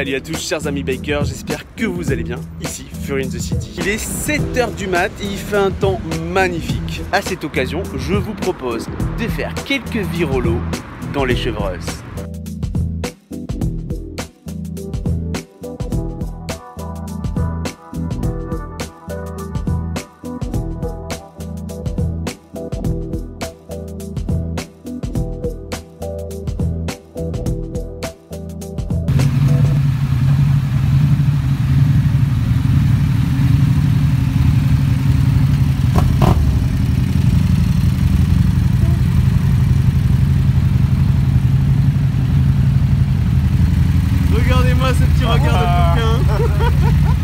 Salut à tous chers amis bikers, j'espère que vous allez bien. Ici Fury in the City. Il est 7h du mat et il fait un temps magnifique. À cette occasion, je vous propose de faire quelques virolos dans les chevreuses. Regardez-moi ce petit regard de bouquin.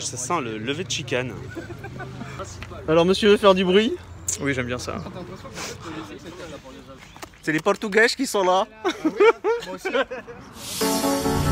Ça sent le lever de chicane. Alors monsieur veut faire du bruit Oui, j'aime bien ça. C'est les Portugais qui sont là. Falling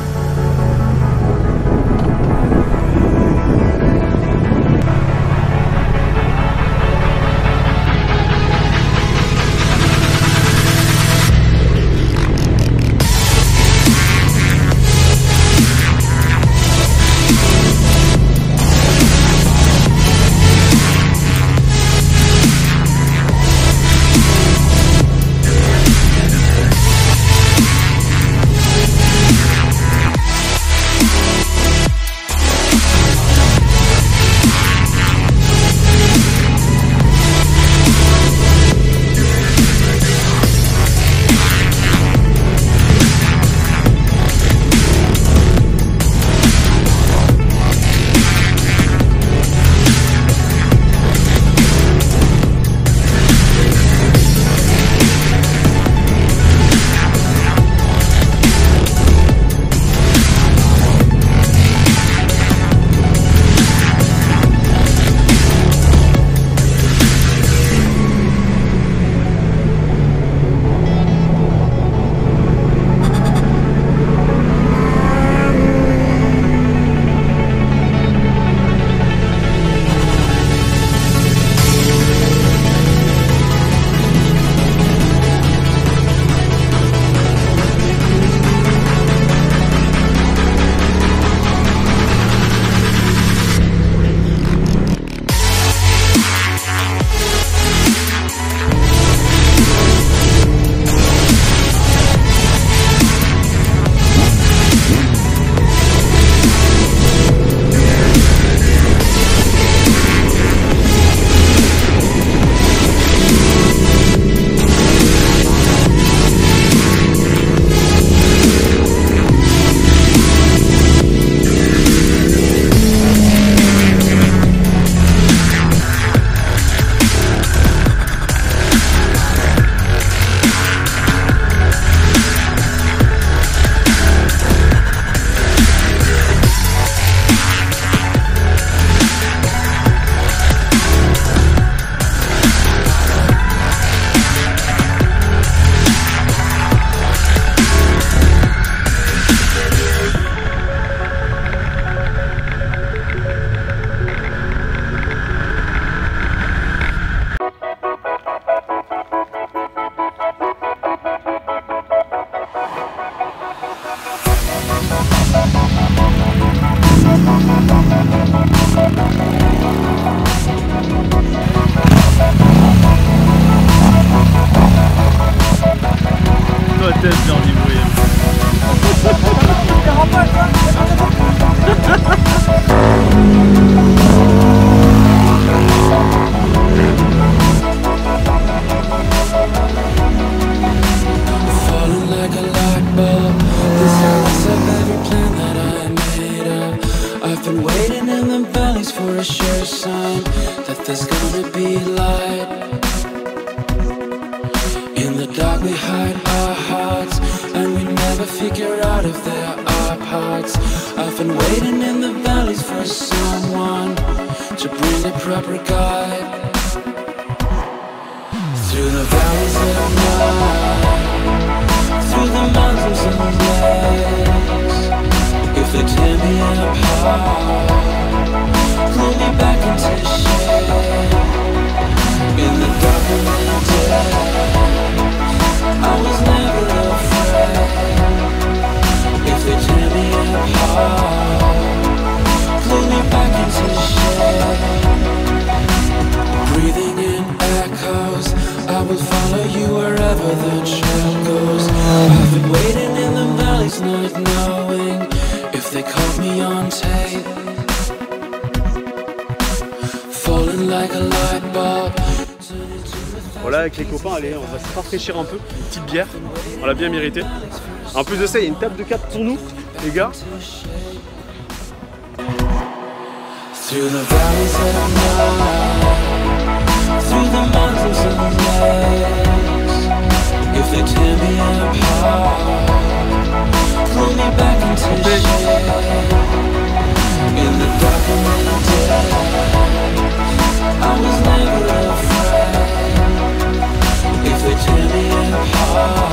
been waiting in the valleys for a sure sign that there's gonna be light. In the dark we hide our hearts, and we never figure out if there are parts. I've been waiting in the valleys for someone to bring a proper guide. Through the valleys of night through the mountains avec les copains, allez, on va se rafraîchir un peu. Une petite bière, on l'a bien mérité. En plus de ça, il y a une table de cartes pour nous, les gars. heart.